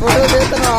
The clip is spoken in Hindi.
फ़ोटो देतना